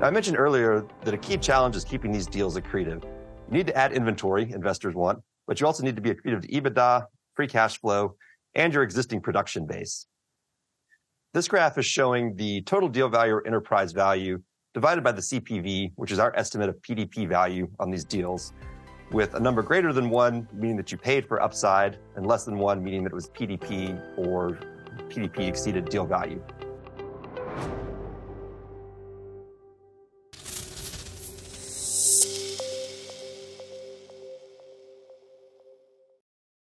Now, I mentioned earlier that a key challenge is keeping these deals accretive. You need to add inventory, investors want, but you also need to be accretive to EBITDA, free cash flow, and your existing production base. This graph is showing the total deal value or enterprise value divided by the CPV, which is our estimate of PDP value on these deals, with a number greater than one, meaning that you paid for upside, and less than one, meaning that it was PDP or PDP exceeded deal value.